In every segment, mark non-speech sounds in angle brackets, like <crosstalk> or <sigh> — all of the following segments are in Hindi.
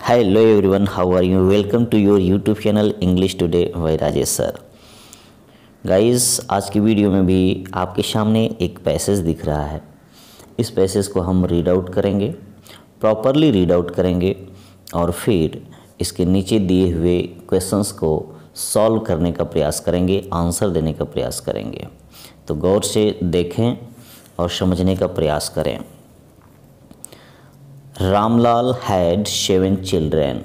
Hello everyone, how are you? Welcome to your YouTube channel English Today by Rajesh sir guys आज की वीडियो में भी आपके सामने एक पैसेज दिख रहा है। इस पैसेज को हम रीड आउट करेंगे प्रॉपरली रीड आउट करेंगे और फिर इसके नीचे दिए हुए क्वेश्चंस को सॉल्व करने का प्रयास करेंगे आंसर देने का प्रयास करेंगे। तो गौर से देखें और समझने का प्रयास करें। Ramlal had seven children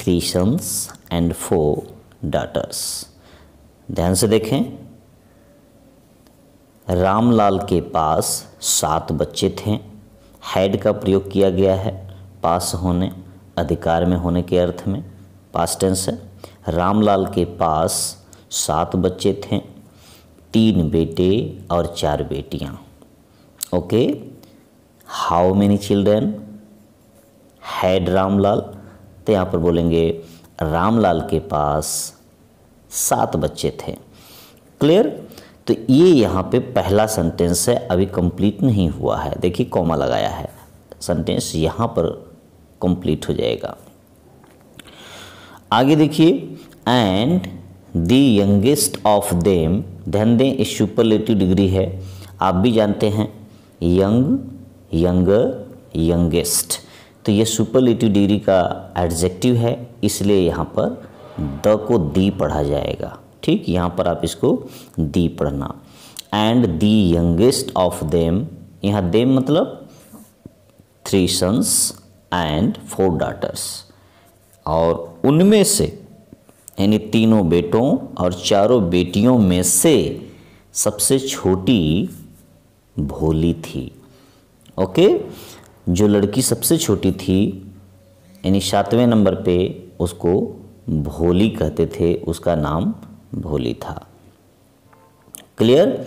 three sons and four daughters ध्यान से देखें। रामलाल के पास सात बच्चे थे। हैड का प्रयोग किया गया है पास होने, अधिकार में होने के अर्थ में। पास टेंस है। रामलाल के पास सात बच्चे थे, तीन बेटे और चार बेटियाँ। Okay how many children had Ramlal तो यहाँ पर बोलेंगे, रामलाल के पास सात बच्चे थे। क्लियर तो ये यहाँ पे पहला सेंटेंस है, अभी कंप्लीट नहीं हुआ है। देखिए कॉमा लगाया है। सेंटेंस यहाँ पर कंप्लीट हो जाएगा। आगे देखिए and the youngest of them ध्यान दें, इस सुपरलेटिव डिग्री है। आप भी जानते हैं यंग यंगर यंगेस्ट तो ये सुपरलेटिव डिग्री का एडजेक्टिव है, इसलिए यहाँ पर द को दी पढ़ा जाएगा। ठीक, यहाँ पर आप इसको दी पढ़ना। And the youngest of them यहाँ देम मतलब three sons and four daughters और उनमें से, यानी तीनों बेटों और चारों बेटियों में से सबसे छोटी भोली थी। ओके? जो लड़की सबसे छोटी थी, यानी सातवें नंबर पे, उसको भोली कहते थे, उसका नाम भोली था। क्लियर?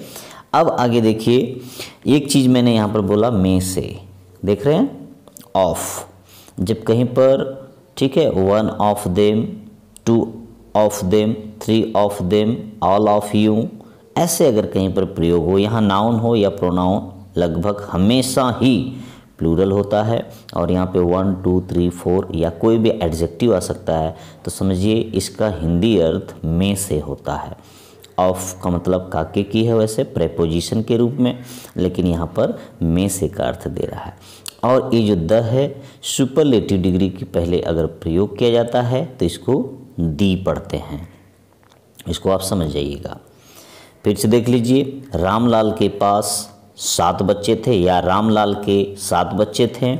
अब आगे देखिए, एक चीज़ मैंने यहाँ पर बोला, मे से। देख रहे हैं? ऑफ़ जब कहीं पर, ठीक है one of them two of them three of them all of you ऐसे अगर कहीं पर प्रयोग हो, यहाँ नाउन हो या प्रोनाउन लगभग हमेशा ही प्लूरल होता है और यहाँ पे वन टू थ्री फोर या कोई भी एडजेक्टिव आ सकता है तो समझिए इसका हिंदी अर्थ में से होता है। ऑफ़ का मतलब काके की है वैसे प्रेपोजिशन के रूप में, लेकिन यहाँ पर में से का अर्थ दे रहा है। और ये जो द है सुपरलेटिव डिग्री की पहले अगर प्रयोग किया जाता है तो इसको दी पढ़ते हैं। इसको आप समझ जाइएगा। फिर से देख लीजिए, रामलाल के पास सात बच्चे थे, या रामलाल के सात बच्चे थे,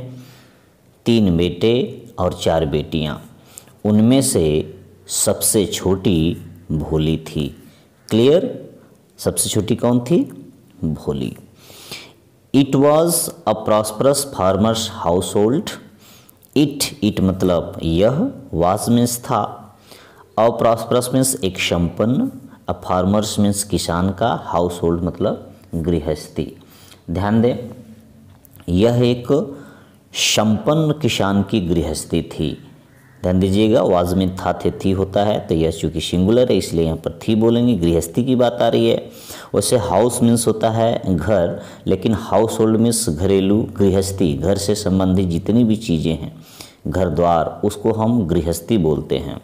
तीन बेटे और चार बेटियाँ। उनमें से सबसे छोटी भोली थी। क्लियर सबसे छोटी कौन थी? Bholi. It was a prosperous farmers household it it मतलब यह वाज मीन्स था। अ प्रॉस्परस मीन्स एक संपन्न अ फार्मर्स मीन्स किसान का हाउस होल्ड मतलब गृहस्थी। ध्यान दें, यह एक संपन्न किसान की गृहस्थी थी। ध्यान दीजिएगा, वाज में था थे, थी होता है तो यह चूँकि सिंगुलर है, इसलिए यहाँ पर थी बोलेंगे, गृहस्थी की बात आ रही है। वैसे हाउस मीन्स होता है घर, लेकिन हाउस होल्ड मीन्स घरेलू गृहस्थी, घर से संबंधित जितनी भी चीज़ें हैं, घर द्वार, उसको हम गृहस्थी बोलते हैं।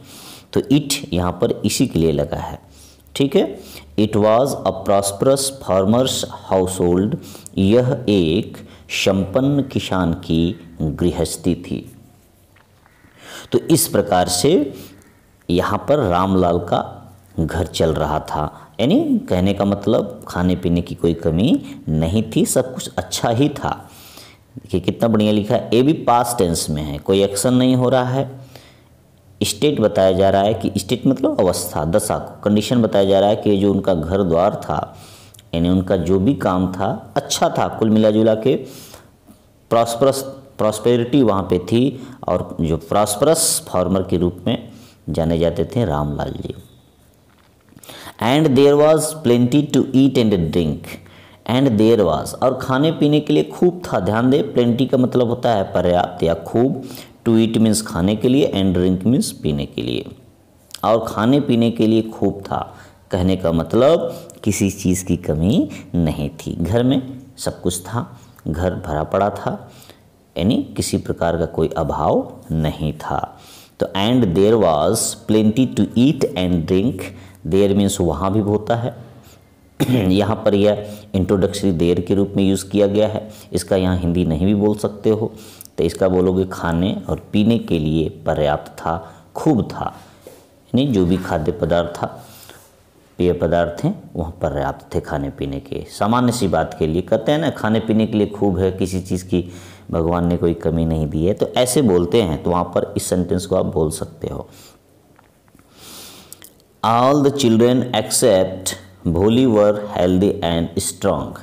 तो इट यहाँ पर इसी के लिए लगा है, ठीक है? It was a prosperous farmers household यह एक संपन्न किसान की गृहस्थी थी। तो इस प्रकार से यहाँ पर रामलाल का घर चल रहा था। यानी कहने का मतलब खाने पीने की कोई कमी नहीं थी, सब कुछ अच्छा ही था। देखिए, कितना बढ़िया लिखा है। ये भी पास टेंस में है। कोई एक्शन नहीं हो रहा है। स्टेट बताया जा रहा है कि स्टेट मतलब अवस्था, दशा को कंडीशन बताया जा रहा है कि जो उनका घर द्वार था, यानी उनका जो भी काम था अच्छा था, कुल मिला जुला के प्रॉस्परस प्रॉस्पेरिटी वहाँ पे थी और जो प्रॉस्परस फार्मर के रूप में जाने जाते थे Ramlal ji. And there was plenty to eat and drink and there was और खाने पीने के लिए खूब था, ध्यान दे प्लेंटी का मतलब होता है पर्याप्त या खूब। टू ईट मीन्स खाने के लिए एंड ड्रिंक मीन्स पीने के लिए। और खाने पीने के लिए खूब था। कहने का मतलब किसी चीज़ की कमी नहीं थी। घर में सब कुछ था। घर भरा पड़ा था। यानी किसी प्रकार का कोई अभाव नहीं था। तो and there was plenty to eat and drink. There means वहाँ भी होता है। <clears throat> यहाँ पर यह इंट्रोडक्शरी देर के रूप में यूज़ किया गया है। इसका यहाँ हिंदी नहीं भी बोल सकते हो। तो इसका बोलोगे खाने और पीने के लिए पर्याप्त था, खूब था। यानी जो भी खाद्य पदार्थ था, पेय पदार्थ हैं, वह पर्याप्त थे खाने पीने के। सामान्य सी बात के लिए कहते हैं ना, खाने पीने के लिए खूब है, किसी चीज़ की भगवान ने कोई कमी नहीं दी है। तो ऐसे बोलते हैं तो वहाँ पर इस सेंटेंस को आप बोल सकते हो। ऑल द चिल्ड्रेन एक्सेप्ट भोली वर हेल्दी एंड स्ट्रांग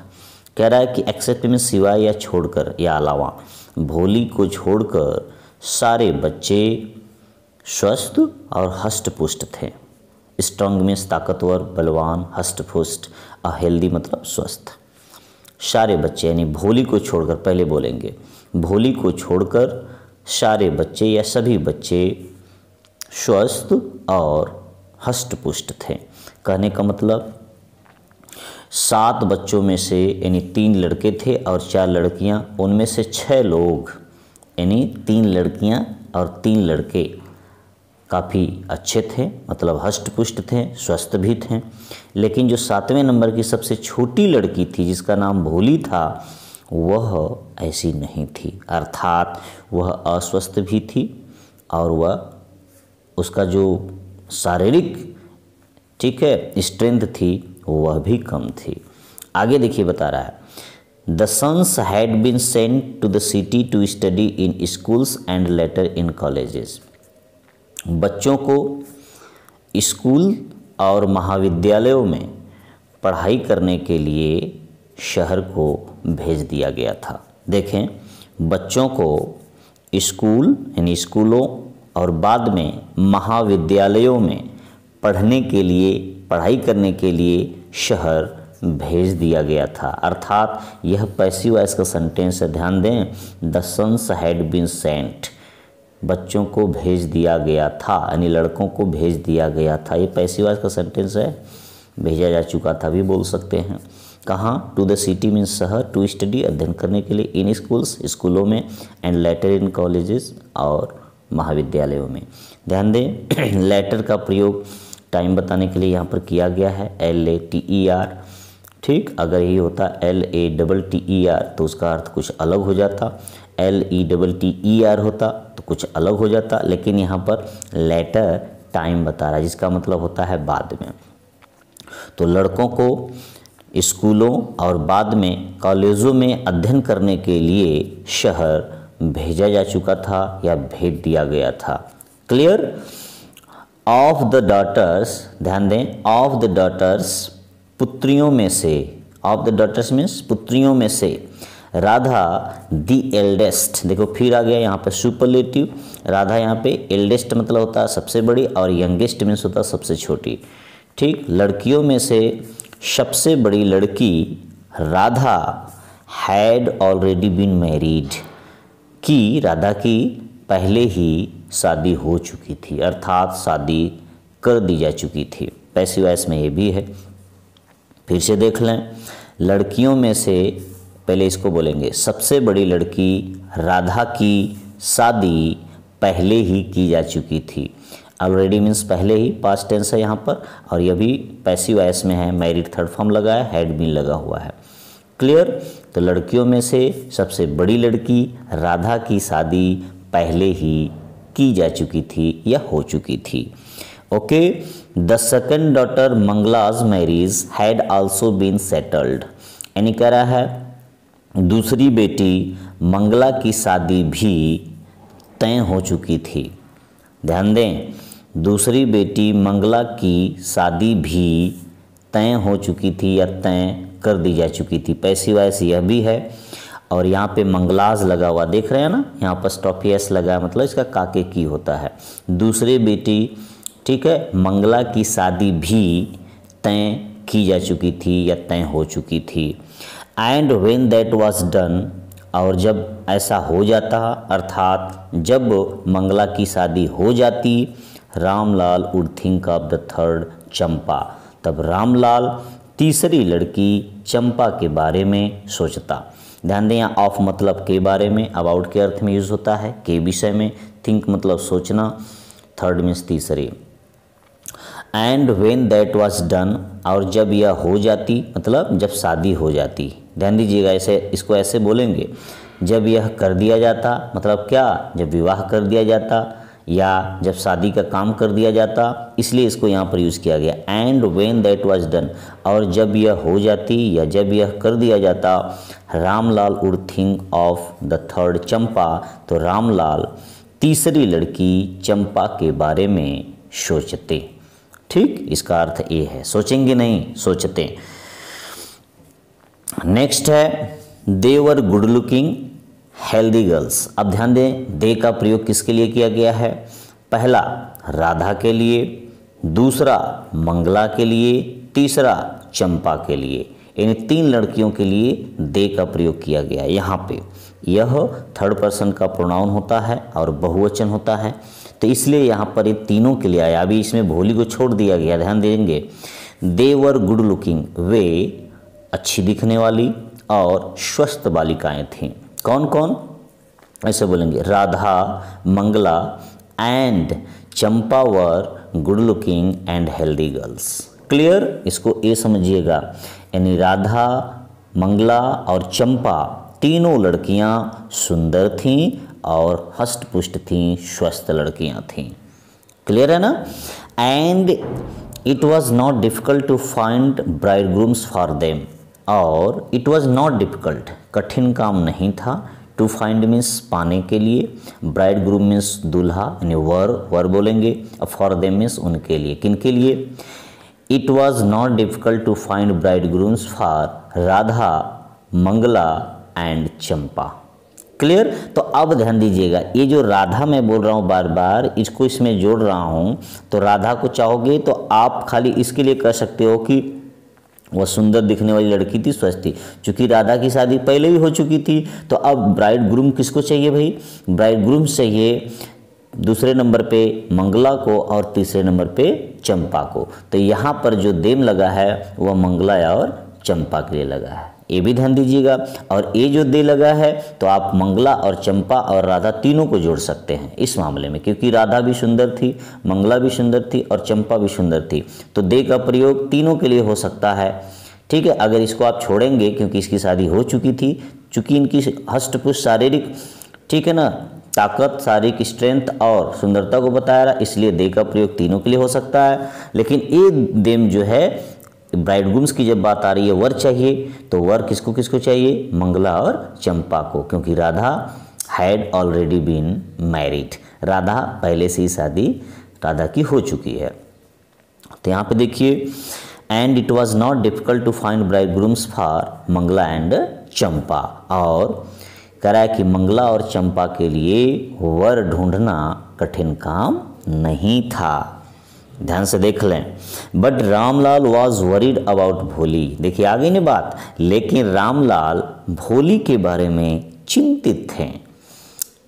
कह रहा है कि एक्सेप्ट में सिवाय या छोड़कर या अलावा भोली को छोड़कर सारे बच्चे स्वस्थ और हष्टपुष्ट थे। स्ट्रांग में ताकतवर, बलवान हष्ट पुष्ट और हेल्दी मतलब स्वस्थ। सारे बच्चे यानी भोली को छोड़कर पहले बोलेंगे, भोली को छोड़कर सारे बच्चे या सभी बच्चे स्वस्थ और हष्टपुष्ट थे। कहने का मतलब सात बच्चों में से यानी तीन लड़के थे और चार लड़कियाँ, उनमें से छः लोग, यानी तीन लड़कियाँ और तीन लड़के काफ़ी अच्छे थे मतलब हष्ट पुष्ट थे, स्वस्थ भी थे। लेकिन जो सातवें नंबर की सबसे छोटी लड़की थी, जिसका नाम भोली था, वह ऐसी नहीं थी। अर्थात वह अस्वस्थ भी थी और वह उसका जो शारीरिक, ठीक है, स्ट्रेंथ थी वह भी कम थी। आगे देखिए बता रहा है। The sons had been sent to the city to study in schools and later in colleges बच्चों को स्कूल और महाविद्यालयों में पढ़ाई करने के लिए शहर को भेज दिया गया था। देखें, बच्चों को स्कूल, यानी स्कूलों और बाद में महाविद्यालयों में पढ़ने के लिए, पढ़ाई करने के लिए शहर भेज दिया गया था। अर्थात यह पैसिव वॉइस का सेंटेंस है। ध्यान दें the sons had been sent बच्चों को भेज दिया गया था, यानी लड़कों को भेज दिया गया था। ये पैसिव वॉइस का सेंटेंस है। भेजा जा चुका था, भी बोल सकते हैं। कहाँ? टू द सिटी मीन्स शहर टू स्टडी अध्ययन करने के लिए। इन स्कूल्स स्कूलों में एंड लेटर इन कॉलेजेस और महाविद्यालयों में। ध्यान दें <clears throat> लेटर का प्रयोग टाइम बताने के लिए यहाँ पर किया गया है L A T E R ठीक, अगर ये होता L A double T E R तो उसका अर्थ कुछ अलग हो जाता। L E double T E R होता तो कुछ अलग हो जाता, लेकिन यहाँ पर लेटर टाइम बता रहा है, जिसका मतलब होता है बाद में। तो लड़कों को स्कूलों और बाद में कॉलेजों में अध्ययन करने के लिए शहर भेजा जा चुका था या भेज दिया गया था। क्लियर ऑफ़ द डॉटर्स ध्यान दें ऑफ़ द डॉटर्स पुत्रियों में से ऑफ़ द डॉटर्स मीन्स पुत्रियों में से। राधा दी एल्डेस्ट देखो फिर आ गया यहाँ पे सुपरलेटिव राधा यहाँ पे एल्डेस्ट मतलब होता है सबसे बड़ी और यंगेस्ट मीन्स होता है सबसे छोटी। ठीक, लड़कियों में से सबसे बड़ी लड़की Radha had already been married की, राधा की पहले ही शादी हो चुकी थी, अर्थात शादी कर दी जा चुकी थी। पैसी वैस में ये भी है। फिर से देख लें, लड़कियों में से पहले इसको बोलेंगे, सबसे बड़ी लड़की राधा की शादी पहले ही की जा चुकी थी। ऑलरेडी मीन्स पहले ही पास्ट टेंस है यहाँ पर, और यह भी पैसिव वॉइस में है मैरिड थर्ड फॉर्म लगा है हैड बीन लगा हुआ है। क्लियर तो लड़कियों में से सबसे बड़ी लड़की राधा की शादी पहले ही की जा चुकी थी या हो चुकी थी। Okay the second daughter Mangla's marriage had also been settled यानी कह रहा है, दूसरी बेटी, मंगला की शादी भी तय हो चुकी थी। ध्यान दें, दूसरी बेटी, मंगला की शादी भी तय हो चुकी थी या तय कर दी जा चुकी थी। पैसी वायस यह भी है और यहाँ पे मंगलाज लगा हुआ, देख रहे हैं ना? यहाँ पर स्टॉपियस लगा है मतलब इसका काके की होता है। दूसरी बेटी, ठीक है, मंगला की शादी भी तय की जा चुकी थी या तय हो चुकी थी। And when that was done और जब ऐसा हो जाता, अर्थात जब मंगला की शादी हो जाती, Ramlal would think of the third Champa. तब रामलाल तीसरी लड़की चंपा के बारे में सोचता। ध्यान दें, यहाँ ऑफ़ मतलब के बारे में अबाउट के अर्थ में यूज़ होता है, के विषय में थिंक मतलब सोचना थर्ड मीन्स तीसरे। And when that was done और जब यह हो जाती मतलब जब शादी हो जाती, ध्यान दीजिएगा, ऐसे, इसको ऐसे बोलेंगे, जब यह कर दिया जाता मतलब क्या? जब विवाह कर दिया जाता या जब शादी का काम कर दिया जाता, इसलिए इसको यहाँ पर यूज़ किया गया। And when that was done और जब यह हो जाती या जब यह कर दिया जाता, Ramlal would think of the third Champa तो रामलाल तीसरी लड़की चंपा के बारे में सोचते। ठीक? इसका अर्थ ये है, सोचेंगे नहीं, सोचते। नेक्स्ट है, they were good looking healthy girls अब ध्यान दें, दे का प्रयोग किसके लिए किया गया है? पहला, राधा के लिए, दूसरा, मंगला के लिए, तीसरा, चंपा के लिए। इन तीन लड़कियों के लिए दे का प्रयोग किया गया यहाँ पे, यह थर्ड पर्सन का प्रोनाउन होता है और बहुवचन होता है। तो इसलिए यहाँ पर ये तीनों के लिए आया। अभी इसमें भोली को छोड़ दिया गया। ध्यान देंगे। देवर गुड लुकिंग वे अच्छी दिखने वाली और स्वस्थ बालिकाएँ थीं। कौन कौन? ऐसे बोलेंगे, Radha, Mangla and Champa were good looking and healthy girls clear इसको ए समझिएगा. यानी राधा, मंगला और चंपा तीनों लड़कियाँ सुंदर थीं और हष्ट पुष्ट थीं, स्वस्थ लड़कियाँ थीं. क्लियर है ना? And it was not difficult to find bridegrooms for them और इट वॉज़ नॉट डिफ़िकल्ट कठिन काम नहीं था टू फाइंड मीन्स पाने के लिए। ब्राइड ग्रूम मीन्स दूल्हा, यानी वर वर बोलेंगे फॉर देम मीन्स उनके लिए। किन के लिए? It was not difficult to find bride grooms for Radha Mangala and Champa clear तो अब ध्यान दीजिएगा, ये जो राधा मैं बोल रहा हूँ बार बार इसको इसमें जोड़ रहा हूँ तो राधा को चाहोगे तो आप खाली इसके लिए कह सकते हो कि वह सुंदर दिखने वाली लड़की थी, स्वस्थ थी। चूँकि राधा की शादी पहले भी हो चुकी थी तो अब ब्राइड ग्रूम किसको चाहिए भाई? ब्राइड ग्रूम चाहिए दूसरे नंबर पे मंगला को और तीसरे नंबर पे चंपा को। तो यहाँ पर जो देम लगा है, वह मंगला और चंपा के लिए लगा है। ये भी ध्यान दीजिएगा। और ये जो दे लगा है तो आप मंगला और चंपा और राधा तीनों को जोड़ सकते हैं इस मामले में, क्योंकि राधा भी सुंदर थी, मंगला भी सुंदर थी और चंपा भी सुंदर थी। तो दे का प्रयोग तीनों के लिए हो सकता है। ठीक है, अगर इसको आप छोड़ेंगे, क्योंकि इसकी शादी हो चुकी थी, चूँकि इनकी हष्टपुष्ट शारीरिक, ठीक है ना, ताकत, शारीरिक स्ट्रेंथ और सुंदरता को बताया रहा, इसलिए दे का प्रयोग तीनों के लिए हो सकता है। लेकिन ये देम जो है ब्राइडग्रूम्स की जब बात आ रही है, वर चाहिए तो वर किसको किसको चाहिए? मंगला और चंपा को, क्योंकि Radha had already been married Radha पहले से ही शादी राधा की हो चुकी है। तो यहाँ पे देखिए and it was not difficult to find bride grooms for Mangala and Champa. और कह रहा है कि मंगला और चंपा के लिए वर ढूंढना कठिन काम नहीं था। ध्यान से देख लें। But Ramlal was worried about Bholi देखिए, आगे ना बात। लेकिन रामलाल भोली के बारे में चिंतित थे।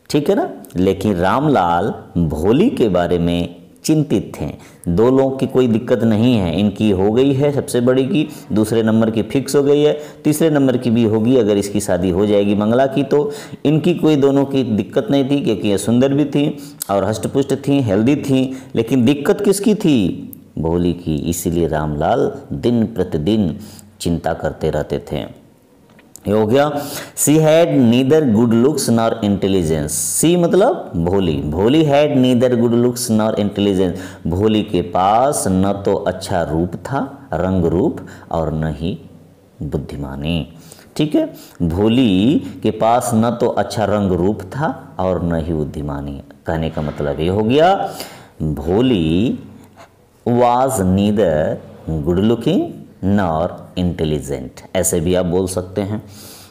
ठीक है ना? लेकिन रामलाल भोली के बारे में चिंतित थे दो लोगों की कोई दिक्कत नहीं है। इनकी हो गई है सबसे बड़ी की, दूसरे नंबर की फिक्स हो गई है, तीसरे नंबर की भी होगी अगर इसकी शादी हो जाएगी मंगला की तो इनकी कोई दोनों की दिक्कत नहीं थी, क्योंकि ये सुंदर भी थी और हष्टपुष्ट थी, हेल्दी थी, लेकिन दिक्कत किसकी थी? भोली की, इसीलिए रामलाल दिन प्रतिदिन चिंता करते रहते थे। ये हो गया। She had neither good looks nor intelligence she मतलब Bholi. Bholi had neither good looks nor intelligence Bholi के पास न तो अच्छा रूप था, रंग रूप और न ही बुद्धिमानी। ठीक है? भोली के पास न तो अच्छा रंग रूप था और न ही बुद्धिमानी। कहने का मतलब ये हो गया, Bholi was neither good looking nor intelligent ऐसे भी आप बोल सकते हैं।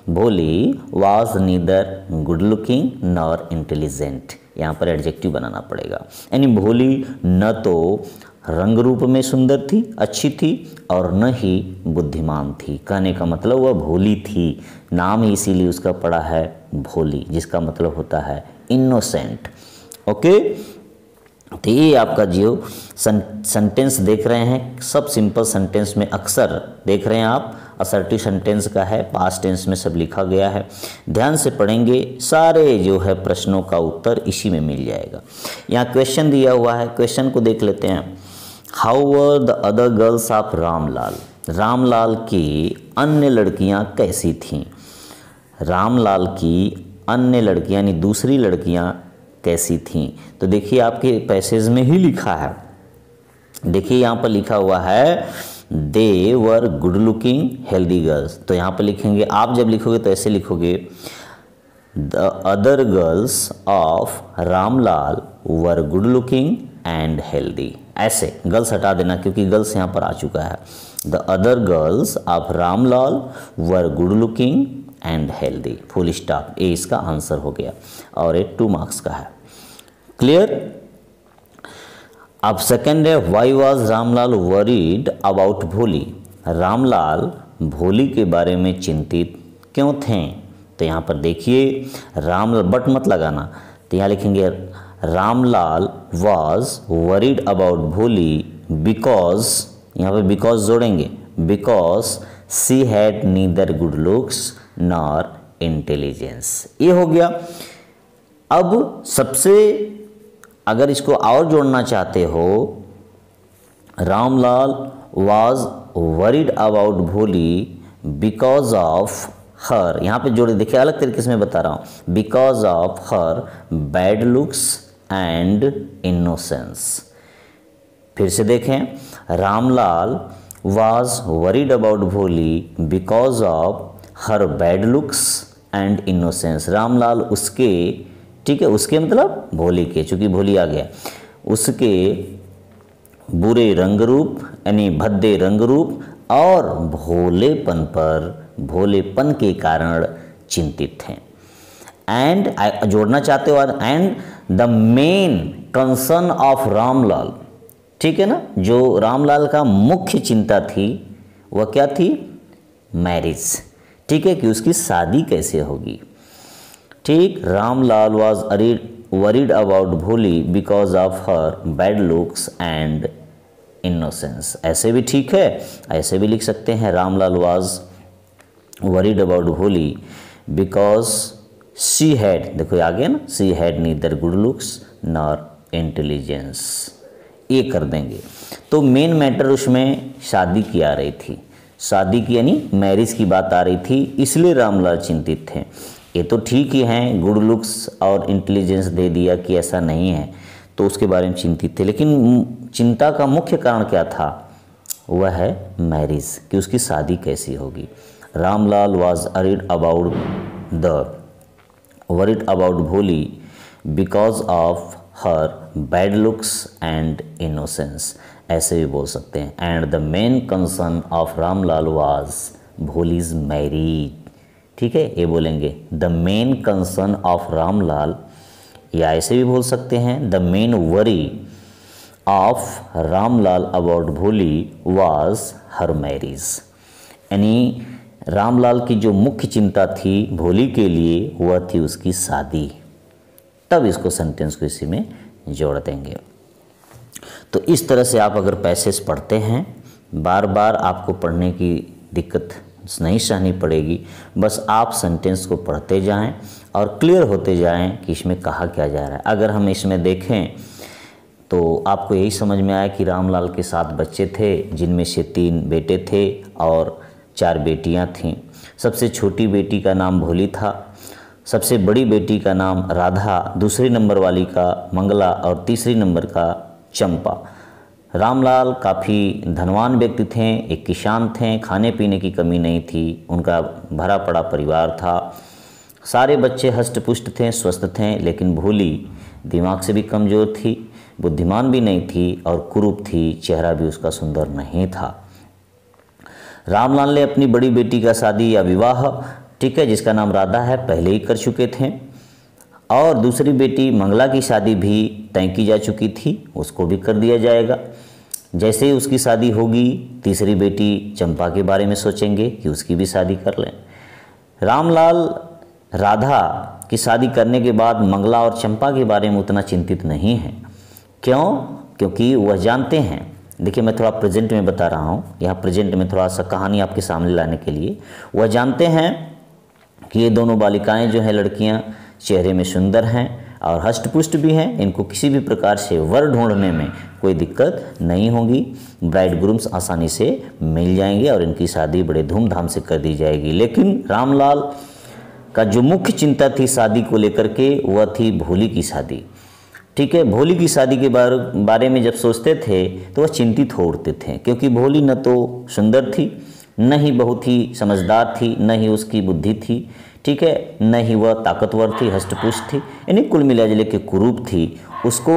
Bholi was neither good looking nor intelligent यहाँ पर एडजेक्टिव बनाना पड़ेगा। यानी भोली न तो रंग रूप में सुंदर थी, अच्छी थी, और न ही बुद्धिमान थी। कहने का मतलब वह भोली थी। नाम ही इसीलिए उसका पड़ा है भोली, जिसका मतलब होता है इनोसेंट ओके? तो ये आपका जो सेंटेंस देख रहे हैं। सब सिंपल सेंटेंस में अक्सर देख रहे हैं आप। असर्टिव सेंटेंस का है पास्ट टेंस में सब लिखा गया है। ध्यान से पढ़ेंगे, सारे जो है प्रश्नों का उत्तर इसी में मिल जाएगा। यहाँ क्वेश्चन दिया हुआ है क्वेश्चन को देख लेते हैं। How were the other girls of Ramlal Ramlal की अन्य लड़कियाँ कैसी थीं? रामलाल की अन्य लड़कियाँ, यानी दूसरी लड़कियाँ कैसी थीं। तो देखिए, आपके पैसेज में ही लिखा है। देखिए, यहाँ पर लिखा हुआ है they were good looking healthy girls तो यहाँ पर लिखेंगे, आप जब लिखोगे तो ऐसे लिखोगे the other girls of Ramlal were good looking and healthy ऐसे गर्ल्स हटा देना, क्योंकि गर्ल्स यहाँ पर आ चुका है। The other girls of Ramlal were good looking and healthy full stop ए इसका आंसर हो गया। और ये टू मार्क्स का है। क्लियर अब सेकेंड है why was Ramlal worried about Bholi Ramlal Bholi के बारे में चिंतित क्यों थे? तो यहाँ पर देखिए रामलाल बट मत लगाना। तो यहाँ लिखेंगे Ramlal was worried about Bholi because यहाँ पर बिकॉज़ जोड़ेंगे। Because she had neither good looks nor intelligence. ये हो गया। अब सबसे अगर इसको और जोड़ना चाहते हो, Ramlal was worried about Bholi because of her यहाँ पे जोड़े, देखिए, अलग तरीके से मैं बता रहा हूँ। Because of her bad looks and innocence फिर से देखें, Ramlal was worried about Bholi because of her bad looks and innocence. Ramlal उसके, ठीक है, उसके मतलब भोली के, चूँकि भोली आ गया। उसके बुरे रंग रूप यानी भद्दे रंग रूप और भोलेपन पर, भोलेपन के कारण चिंतित थे एंड जोड़ना चाहते हो and the main concern of Ramlal, ठीक है ना? जो रामलाल का मुख्य चिंता थी, वह क्या थी? मैरिज ठीक है कि उसकी शादी कैसे होगी? ठीक, Ramlal was worried worried about Bholi because of her bad looks and innocence ऐसे भी ठीक है, ऐसे भी लिख सकते हैं। Ramlal was worried about Bholi because she had देखो आगे ना she had neither good looks nor intelligence ये कर देंगे। तो मेन मैटर उसमें शादी की आ रही थी। शादी की यानी मैरिज की बात आ रही थी, इसलिए रामलाल चिंतित थे। ये तो ठीक ही हैं गुड लुक्स और इंटेलिजेंस दे दिया कि ऐसा नहीं है तो उसके बारे में चिंतित थे। लेकिन चिंता का मुख्य कारण क्या था? वह है मैरिज कि उसकी शादी कैसी होगी। Ramlal was worried about the worried about Bholi because of her bad looks and innocence ऐसे भी बोल सकते हैं। And the main concern of Ramlal was Bholi's marriage ठीक है? ये बोलेंगे। The main concern of Ramlal या ऐसे भी बोल सकते हैं the main worry of Ramlal about Bholi was her marriage यानी रामलाल की जो मुख्य चिंता थी भोली के लिए, वह थी उसकी शादी। तब इसको सेंटेंस को इसी में जोड़ देंगे। तो इस तरह से आप अगर पैसेज पढ़ते हैं बार बार आपको पढ़ने की दिक्कत नहीं सहनी पड़ेगी। बस आप सेंटेंस को पढ़ते जाएँ और क्लियर होते जाएँ कि इसमें कहा क्या जा रहा है। अगर हम इसमें देखें तो आपको यही समझ में आया कि रामलाल के सात बच्चे थे, जिनमें से तीन बेटे थे और चार बेटियाँ थीं। सबसे छोटी बेटी का नाम भोली था, सबसे बड़ी बेटी का नाम राधा, दूसरे नंबर वाली का मंगला और तीसरी नंबर का चंपा। रामलाल काफ़ी धनवान व्यक्ति थे, एक किसान थे, खाने पीने की कमी नहीं थी, उनका भरा पड़ा परिवार था। सारे बच्चे हष्ट पुष्ट थे, स्वस्थ थे, लेकिन भोली दिमाग से भी कमज़ोर थी, बुद्धिमान भी नहीं थी और कुरूप थी, चेहरा भी उसका सुंदर नहीं था। रामलाल ने अपनी बड़ी बेटी का शादी या विवाह, ठीक है, जिसका नाम राधा है, पहले ही कर चुके थे। और दूसरी बेटी मंगला की शादी भी तय की जा चुकी थी, उसको भी कर दिया जाएगा। जैसे ही उसकी शादी होगी, तीसरी बेटी चंपा के बारे में सोचेंगे कि उसकी भी शादी कर लें। रामलाल, राधा की शादी करने के बाद मंगला और चंपा के बारे में उतना चिंतित नहीं है। क्यों? क्योंकि वह जानते हैं। देखिए, मैं थोड़ा प्रेजेंट में बता रहा हूँ। यहाँ प्रेजेंट में थोड़ा सा कहानी आपके सामने लाने के लिए। वह जानते हैं कि ये दोनों बालिकाएँ जो हैं, लड़कियाँ चेहरे में सुंदर हैं और हष्टपुष्ट भी हैं। इनको किसी भी प्रकार से वर ढूँढने में कोई दिक्कत नहीं होगी। ब्राइड ग्रूम्स आसानी से मिल जाएँगे और इनकी शादी बड़े धूमधाम से कर दी जाएगी। लेकिन रामलाल का जो मुख्य चिंता थी शादी को लेकर के, वह थी भोली की शादी। ठीक है, भोली की शादी के बारे में जब सोचते थे तो वह चिंतित हो उठते थे, क्योंकि भोली न तो सुंदर थी, न ही बहुत ही समझदार थी, न ही उसकी बुद्धि थी। ठीक है, न ही वह ताकतवर थी हष्टपुष्ट थी, यानी कुल मिला ज़िले के कुरूप थी, उसको,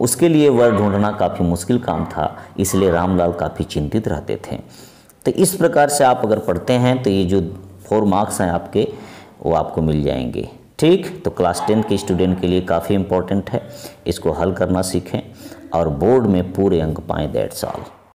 उसके लिए वर ढूंढना काफ़ी मुश्किल काम था, इसलिए रामलाल काफ़ी चिंतित रहते थे। तो इस प्रकार से आप अगर पढ़ते हैं तो ये जो फोर मार्क्स हैं आपके, वो आपको मिल जाएँगे। ठीक? तो क्लास टेंथ के स्टूडेंट के लिए काफ़ी इंपॉर्टेंट है, इसको हल करना सीखें, और बोर्ड में पूरे अंक पाएँ दैट्स ऑल